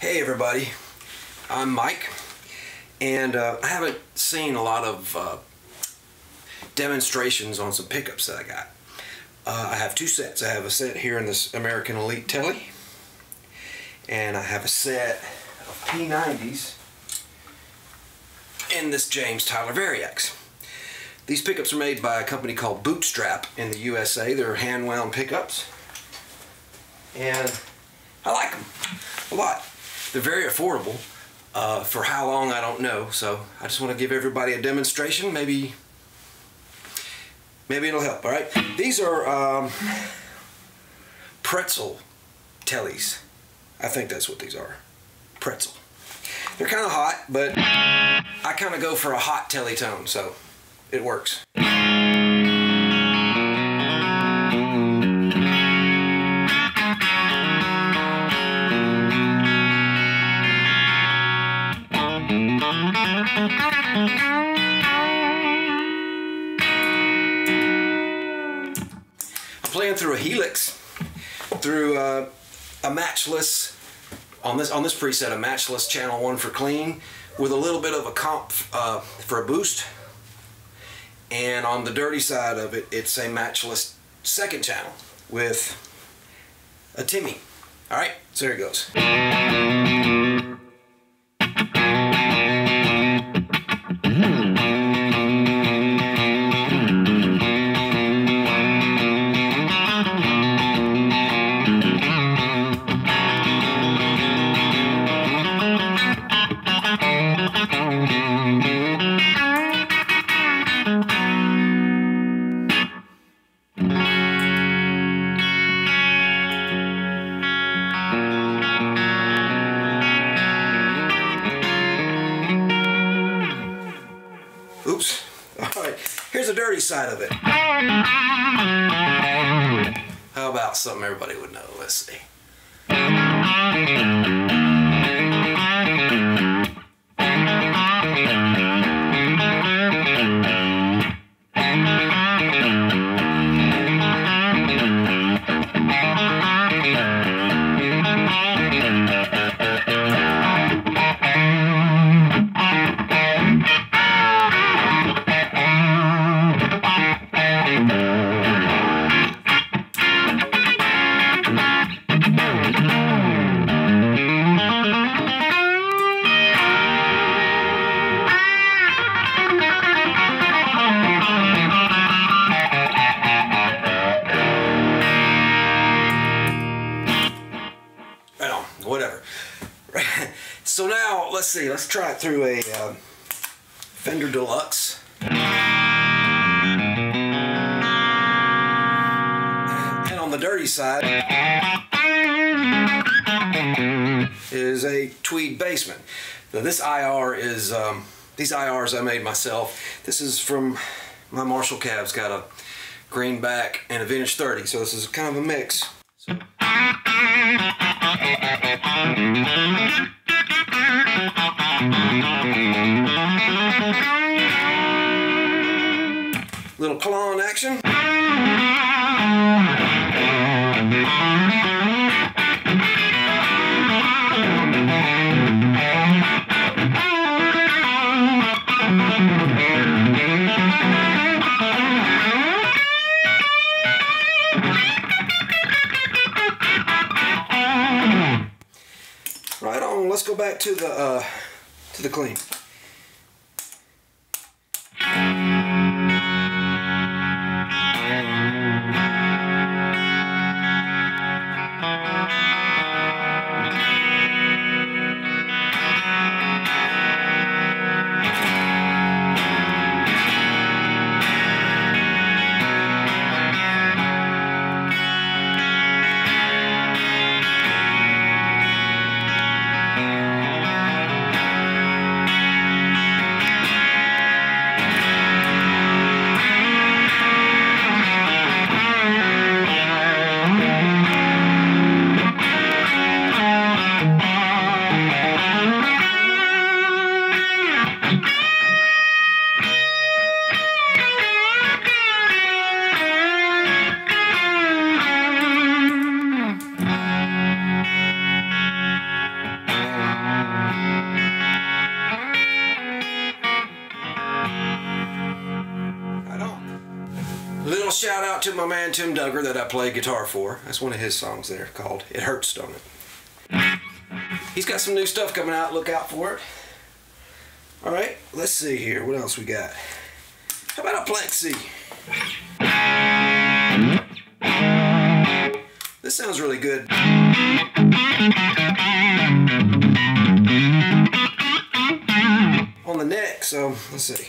Hey everybody, I'm Mike, and uh, I haven't seen a lot of uh, demonstrations on some pickups that I got. Uh, I have two sets. I have a set here in this American Elite Tele, and I have a set of P90s in this James Tyler Variax. These pickups are made by a company called Bootstrap in the USA. They're hand-wound pickups, and I like them a lot. They're very affordable. Uh, for how long, I don't know. So I just want to give everybody a demonstration. Maybe, maybe it'll help. All right. These are um, pretzel Teles. I think that's what these are. Pretzel. They're kind of hot, but I kind of go for a hot Tele tone, so it works. Through a Helix, through uh, a matchless, on this on this preset, a matchless channel one for clean, with a little bit of a comp uh, for a boost. And on the dirty side of it, it's a matchless second channel with a Timmy. All right, so here it goes. The dirty side of it. How about something everybody would know? Let's see. Let's see, let's try it through a um, Fender Deluxe. And on the dirty side is a Tweed Basement. Now this IR is, um, these IRs I made myself. This is from my Marshall cab's got a greenback and a vintage 30, so this is kind of a mix. So, Little claw action. Back to the uh, to the clean. Out to my man Tim Dugger that I play guitar for. That's one of his songs there called It Hurts, Don't It? He's got some new stuff coming out. Look out for it. All right, let's see here. What else we got? How about a plexi? This sounds really good. On the neck, so let's see.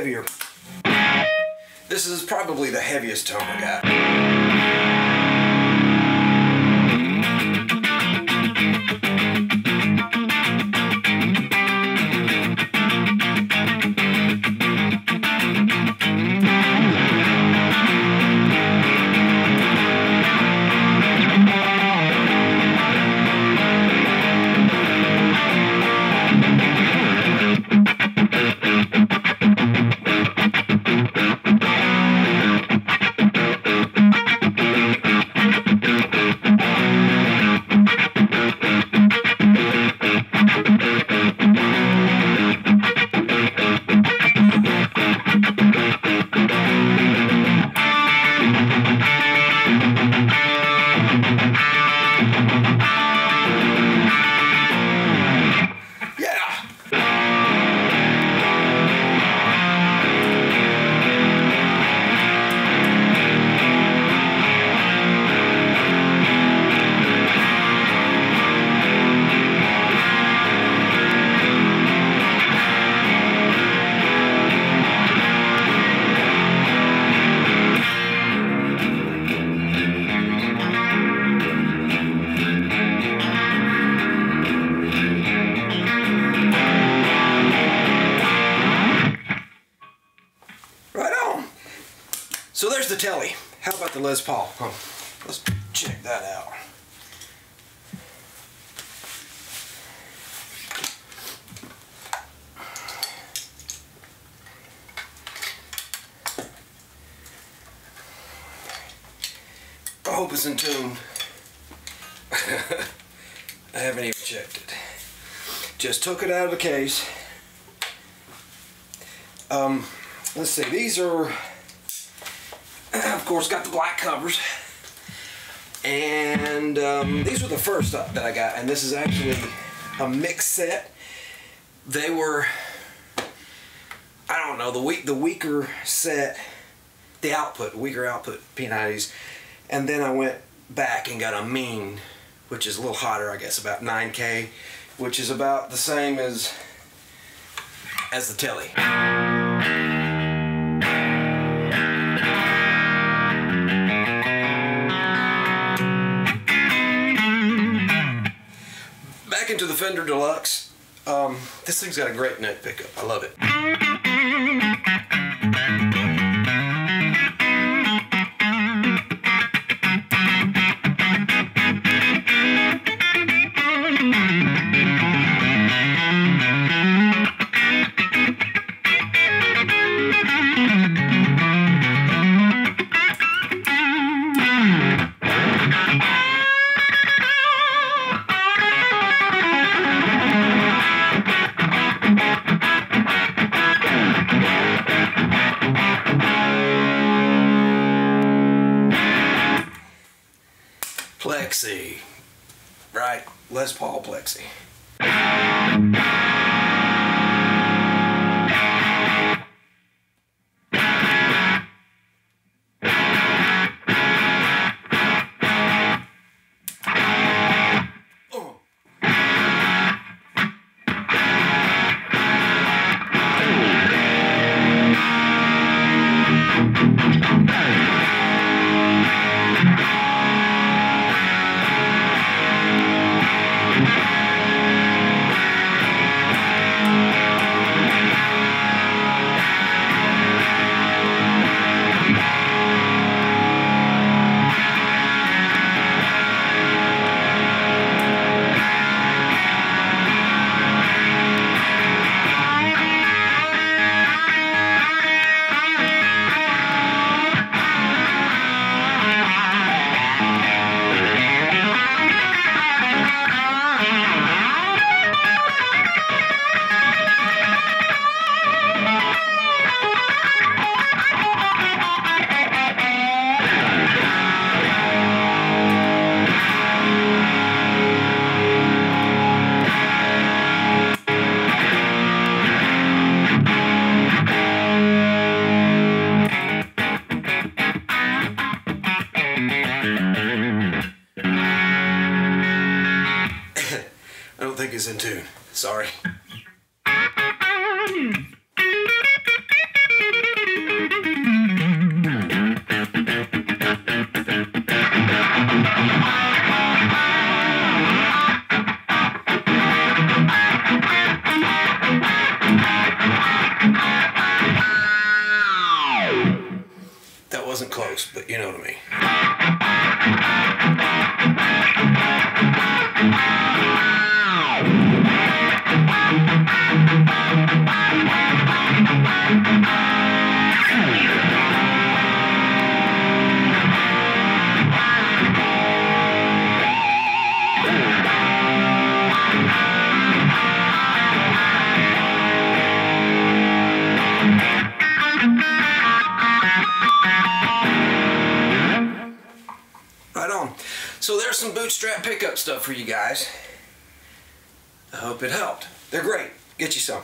heavier. This is probably the heaviest tone I got. So there's the Tele. How about the Les Paul? Huh. Let's check that out. I hope it's in tune. I haven't even checked it. Just took it out of the case. Um, let's see, these are, of course, got the black covers. And um, these were the first that I got, and this is actually a mix set. They were, I don't know, the weak, the weaker set, the output, weaker output P90s, and then I went back and got a mean, which is a little hotter, I guess, about 9K, which is about the same as as the Tele. Into the Fender Deluxe. Um, this thing's got a great neck pickup. I love it. Les Paul Plexi. Tune. Sorry. That wasn't close, but you know what I mean. Bootstrap pickup stuff for you guys. I hope it helped. They're great. Get you some.